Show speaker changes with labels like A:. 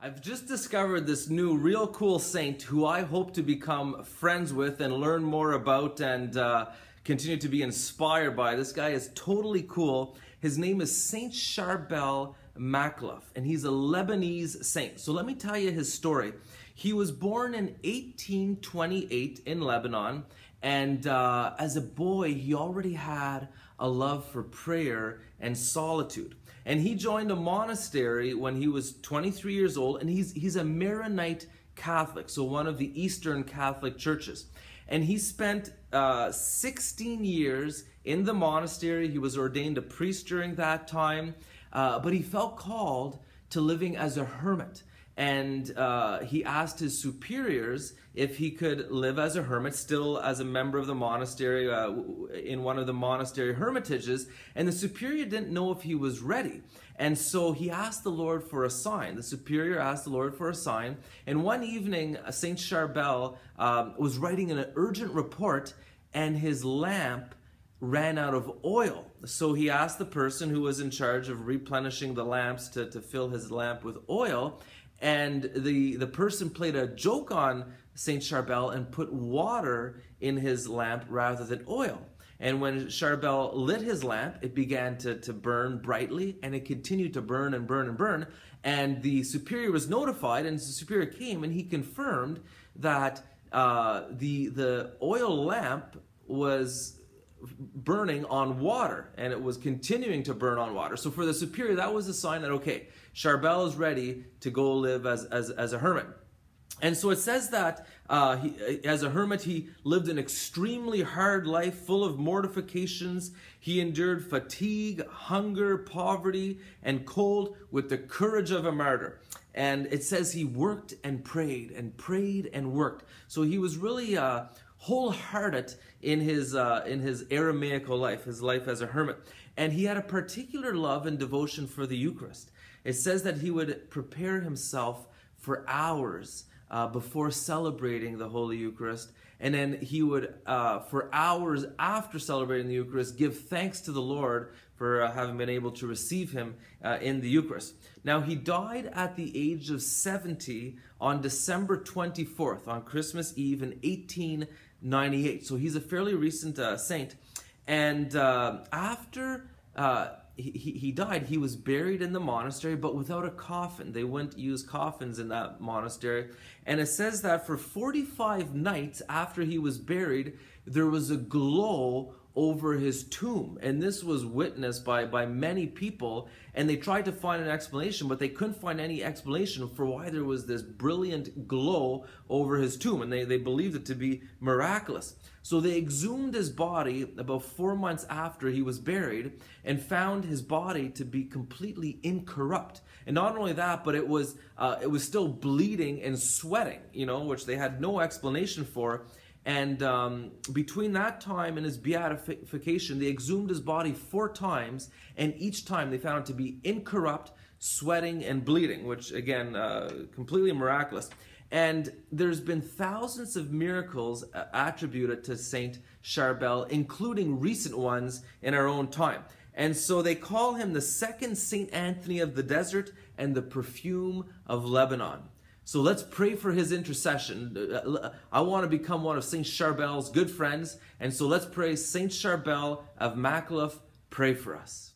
A: I've just discovered this new real cool saint who I hope to become friends with and learn more about and uh, continue to be inspired by. This guy is totally cool. His name is Saint Charbel Makhlouf, and he's a Lebanese saint. So let me tell you his story. He was born in 1828 in Lebanon, and uh, as a boy, he already had a love for prayer and solitude. And he joined a monastery when he was 23 years old, and he's, he's a Maronite Catholic, so one of the Eastern Catholic churches. And he spent uh, 16 years in the monastery. He was ordained a priest during that time, uh, but he felt called to living as a hermit and uh, he asked his superiors if he could live as a hermit, still as a member of the monastery, uh, in one of the monastery hermitages. And the superior didn't know if he was ready. And so he asked the Lord for a sign. The superior asked the Lord for a sign. And one evening, uh, Saint Charbel um, was writing an urgent report, and his lamp ran out of oil. So he asked the person who was in charge of replenishing the lamps to, to fill his lamp with oil and the the person played a joke on Saint Charbel and put water in his lamp rather than oil. And when Charbel lit his lamp, it began to, to burn brightly and it continued to burn and burn and burn. And the superior was notified, and the superior came and he confirmed that uh, the, the oil lamp was burning on water and it was continuing to burn on water. So for the superior, that was a sign that, okay, Charbel is ready to go live as, as, as a hermit. And so it says that uh, he, as a hermit, he lived an extremely hard life full of mortifications. He endured fatigue, hunger, poverty, and cold with the courage of a martyr. And it says he worked and prayed and prayed and worked. So he was really uh, wholehearted in his uh, in his eremitical life, his life as a hermit, and he had a particular love and devotion for the Eucharist. It says that he would prepare himself for hours uh, before celebrating the Holy Eucharist, and then he would, uh, for hours after celebrating the Eucharist, give thanks to the Lord for uh, having been able to receive him uh, in the Eucharist. Now, he died at the age of 70 on December 24th, on Christmas Eve in 1898. So he's a fairly recent uh, saint. And uh, after he, he died, he was buried in the monastery, but without a coffin. They wouldn't use coffins in that monastery. And it says that for 45 nights after he was buried, there was a glow over his tomb. And this was witnessed by, by many people. And they tried to find an explanation, but they couldn't find any explanation for why there was this brilliant glow over his tomb. And they, they believed it to be miraculous. So they exhumed his body about four months after he was buried and found his body to be completely incorrupt. And not only that, but it was, uh, it was still bleeding and sweating, you know, which they had no explanation for. And um, between that time and his beatification, they exhumed his body four times, and each time they found it to be incorrupt, sweating, and bleeding, which again, uh, completely miraculous. And there's been thousands of miracles uh, attributed to Saint Charbel, including recent ones in our own time. And so they call him the second Saint Anthony of the desert and the perfume of Lebanon. So let's pray for his intercession. Uh, I want to become one of Saint Charbel's good friends. And so let's pray Saint Charbel of Makhlouf, pray for us.